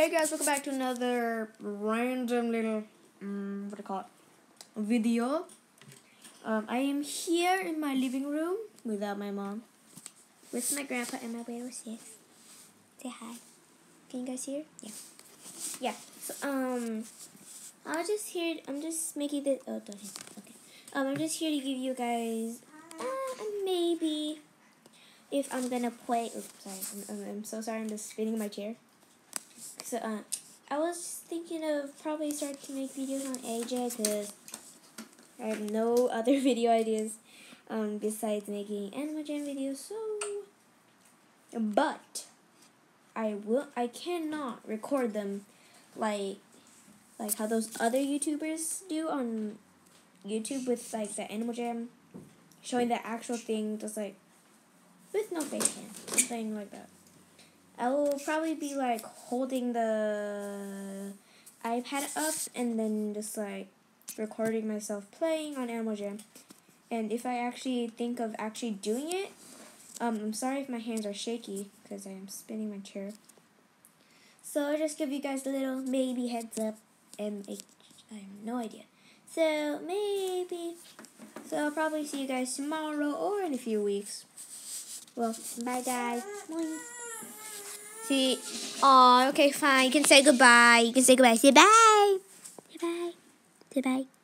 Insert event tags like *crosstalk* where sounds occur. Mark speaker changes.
Speaker 1: Hey guys, welcome back to another random little, um, what do you call it, video. Um, I am here in my living room without my mom, with my grandpa and my little sis. Say hi. Can you guys hear? Yeah. Yeah. So um, I'll just here. I'm just making this. Oh, don't hit. Okay. Um, I'm just here to give you guys uh, maybe if I'm gonna play. Oops, sorry. I'm, I'm, I'm so sorry. I'm just spinning my chair. So, uh, I was thinking of probably starting to make videos on AJ because I have no *laughs* other video ideas um, besides making Animal Jam videos. So, but I will. I cannot record them like like how those other YouTubers do on YouTube with like the Animal Jam showing the actual thing, just like with no face cam, something like that. I will probably be like holding the iPad up and then just like recording myself playing on Animal Jam. And if I actually think of actually doing it, um, I'm sorry if my hands are shaky because I am spinning my chair. So I'll just give you guys a little maybe heads up. M H I have no idea. So maybe. So I'll probably see you guys tomorrow or in a few weeks. Well, bye guys. Bye. See. Oh, okay, fine. You can say goodbye. You can say goodbye. Say bye. Say bye. Say bye.